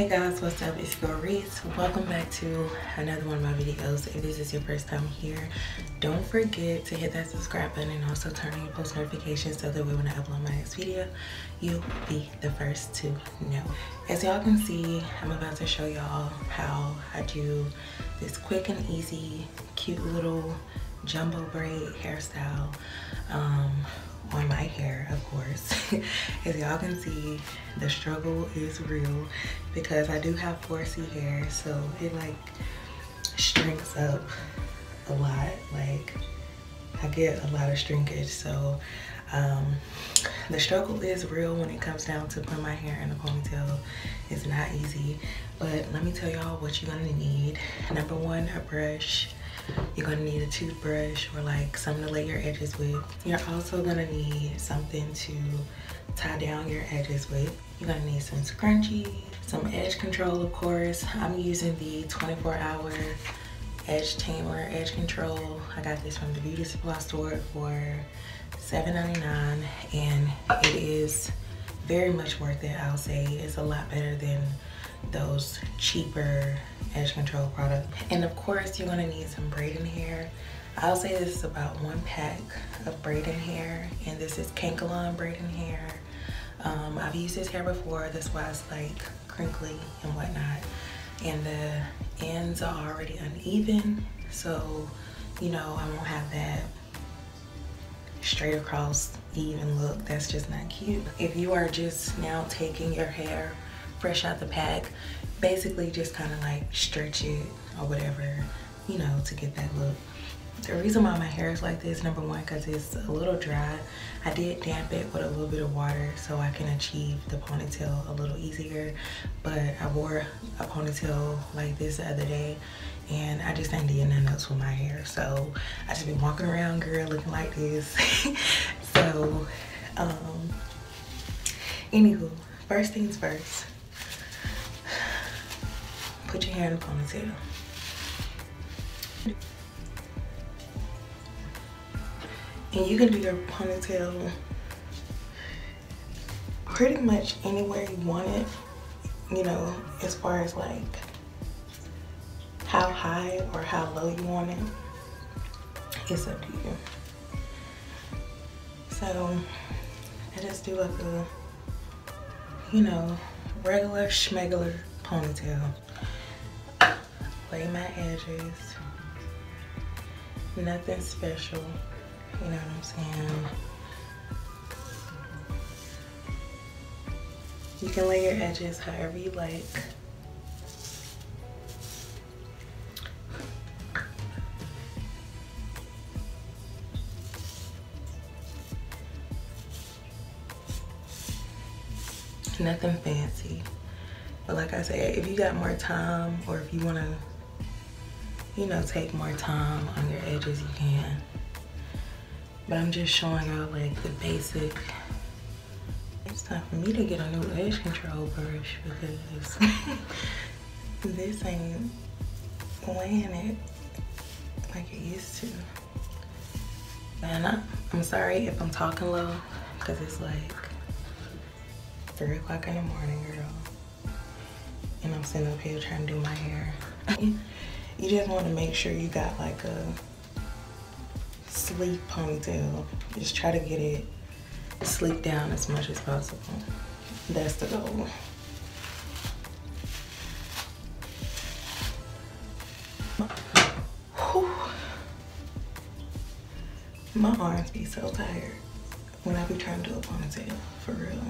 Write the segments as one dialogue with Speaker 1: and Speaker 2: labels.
Speaker 1: Hey guys, what's up? It's your Reese. Welcome back to another one of my videos. If this is your first time here, don't forget to hit that subscribe button and also turn on your post notifications so that way when I upload my next video, you'll be the first to know. As y'all can see, I'm about to show y'all how I do this quick and easy, cute little jumbo braid hairstyle. Um, on my hair of course. As y'all can see the struggle is real because I do have 4C hair so it like shrinks up a lot. Like I get a lot of shrinkage so um, the struggle is real when it comes down to putting my hair in a ponytail. It's not easy but let me tell y'all what you're gonna need. Number one a brush you're gonna need a toothbrush or like something to lay your edges with. You're also gonna need something to tie down your edges with. You're gonna need some scrunchie, some edge control of course. I'm using the 24 hour edge tamer edge control. I got this from the beauty supply store for $7.99 and it is very much worth it I'll say. It's a lot better than those cheaper edge control products. And of course, you're gonna need some braiding hair. I'll say this is about one pack of braiding hair, and this is Kanekalon braiding hair. Um, I've used this hair before, that's why it's like crinkly and whatnot. And the ends are already uneven, so you know, I won't have that straight across even look. That's just not cute. If you are just now taking your hair fresh out the pack. Basically just kind of like stretch it or whatever, you know, to get that look. The reason why my hair is like this, number one, because it's a little dry. I did damp it with a little bit of water so I can achieve the ponytail a little easier. But I wore a ponytail like this the other day and I just ain't doing nothing else with my hair. So I just been walking around, girl, looking like this. so, um, anywho, first things first put your hair in a ponytail. And you can do your ponytail pretty much anywhere you want it, you know, as far as like how high or how low you want it. It's up to you. So I just do like a, you know, regular schmegular ponytail lay my edges. Nothing special, you know what I'm saying? You can lay your edges however you like. Nothing fancy. But like I said, if you got more time or if you want to you know, take more time on your edges, you can. But I'm just showing y'all like the basic. It's time for me to get a new edge control brush because this ain't laying it like it used to. Man, I, I'm sorry if I'm talking low because it's like 3 o'clock in the morning, girl. And I'm sitting up here trying to do my hair. you just want to make sure you got like a sleek ponytail. Just try to get it sleek down as much as possible. That's the goal. Whew. My arms be so tired when I be trying to do a ponytail, for real.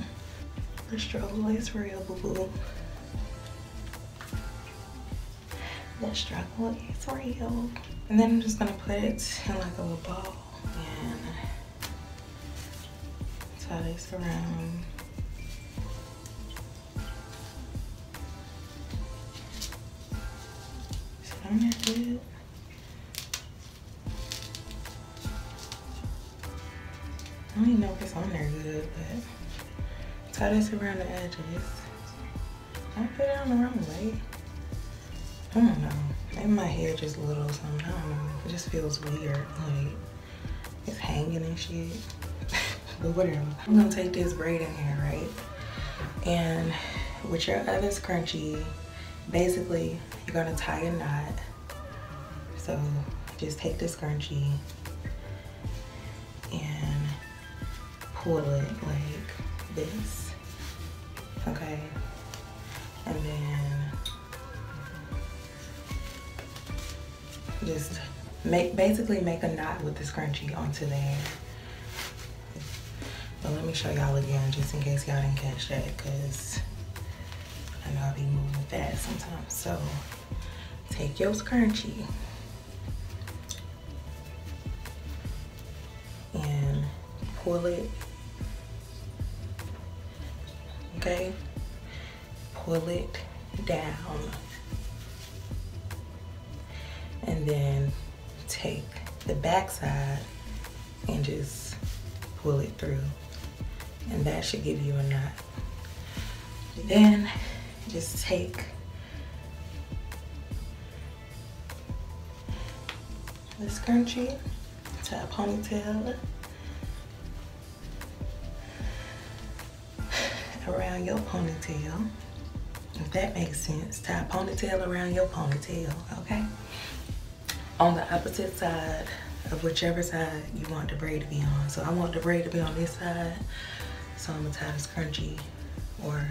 Speaker 1: The struggle is real, boo-boo. The struggle is real. And then I'm just gonna put it in like a little ball and tie this around. Is it on there good? I don't even know if it's on there good, but tie this around the edges. I put it on the wrong way. I don't know. Maybe my hair just a little something. I don't know. It just feels weird. Like it's hanging and shit. but whatever. I'm gonna take this braid in here, right? And with your other scrunchie, basically you're gonna tie a knot. So just take the scrunchie and pull it like this, okay? And then just make basically make a knot with the scrunchie onto there. But let me show y'all again just in case y'all didn't catch that because I know I be moving fast sometimes. So take your scrunchie and pull it. Okay? Pull it down. And then take the back side and just pull it through. And that should give you a knot. Then just take the scrunchie to a ponytail around your ponytail. If that makes sense, tie a ponytail around your ponytail, okay? On the opposite side of whichever side you want the braid to be on. So I want the braid to be on this side, so I'm gonna tie the scrunchie or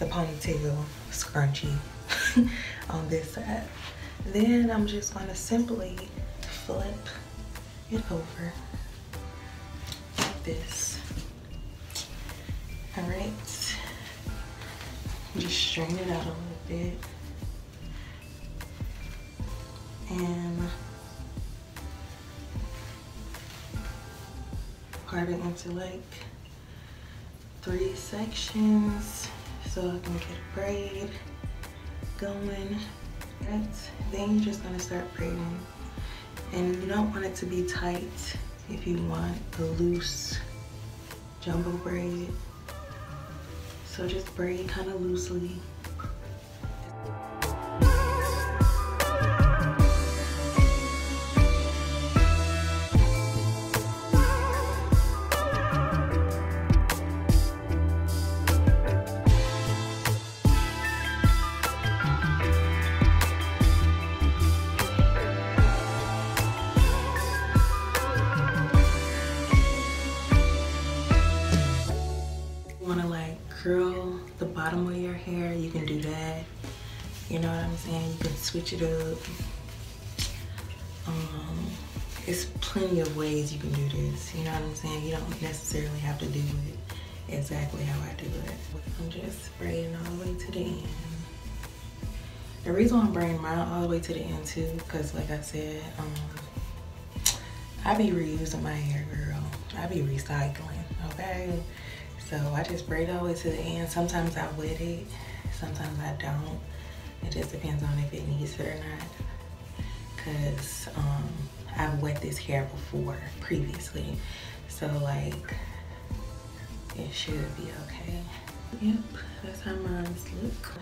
Speaker 1: the ponytail scrunchie on this side. Then I'm just gonna simply flip it over like this. All right, just strain it out a little bit. And part it into like three sections so I can get a braid going. Right? Then you're just gonna start braiding. And you don't want it to be tight if you want a loose jumbo braid. So just braid kind of loosely. Bottom of your hair, you can do that. You know what I'm saying? You can switch it up. Um, it's plenty of ways you can do this. You know what I'm saying? You don't necessarily have to do it exactly how I do it. I'm just spraying all the way to the end. The reason I'm braiding mine all the way to the end too, because like I said, um, I be reusing my hair, girl. I be recycling, okay? So I just braid all the way to the end. Sometimes I wet it, sometimes I don't. It just depends on if it needs it or not. Cause um, I've wet this hair before, previously. So like, it should be okay. Yep, that's how mine look.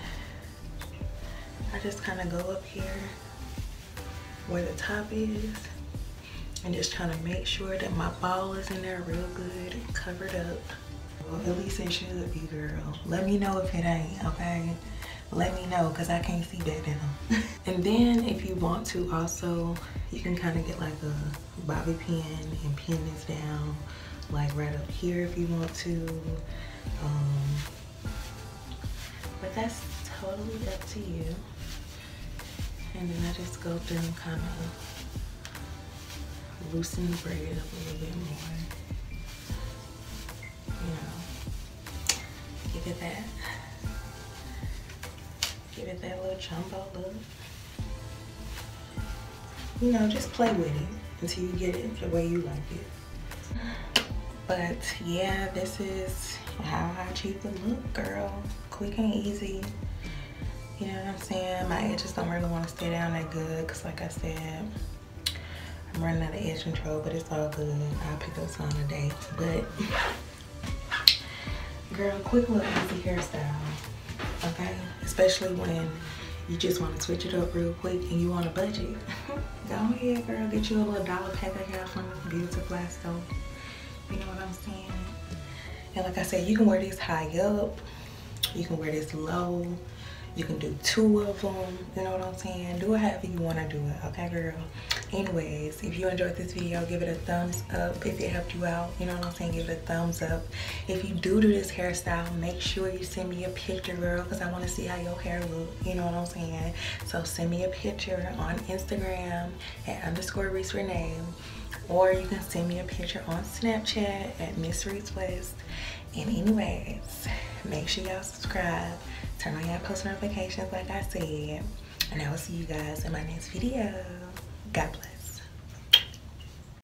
Speaker 1: I just kind of go up here where the top is and just trying to make sure that my ball is in there real good and covered up. At least it should be, girl. Let me know if it ain't, okay? Let me know, because I can't see that down. and then if you want to also, you can kind of get like a bobby pin and pin this down, like right up here if you want to. Um, but that's totally up to you. And then I just go through and kind of loosen the braid up a little bit more. It that, give it that little jumbo look. You know, just play with it until you get it the way you like it. But yeah, this is how I achieve the look, girl. Quick and easy. You know what I'm saying? My edges don't really want to stay down that good because like I said, I'm running out of edge control, but it's all good. I'll pick up some today. But girl, quick little easy hairstyle, okay? Especially when you just want to switch it up real quick and you want a budget. Go ahead, girl, get you a little dollar pack of hair from Beauty Store. You know what I'm saying? And like I said, you can wear these high up You can wear this low. You can do two of them. You know what I'm saying? Do however you want to do it. Okay, girl? Anyways, if you enjoyed this video, give it a thumbs up. If it helped you out, you know what I'm saying? Give it a thumbs up. If you do do this hairstyle, make sure you send me a picture, girl, because I want to see how your hair look. You know what I'm saying? So send me a picture on Instagram at underscore Reese Renee or you can send me a picture on Snapchat at Miss Reese West. And anyways, make sure y'all subscribe, turn on your post notifications like I said, and I will see you guys in my next video. God bless.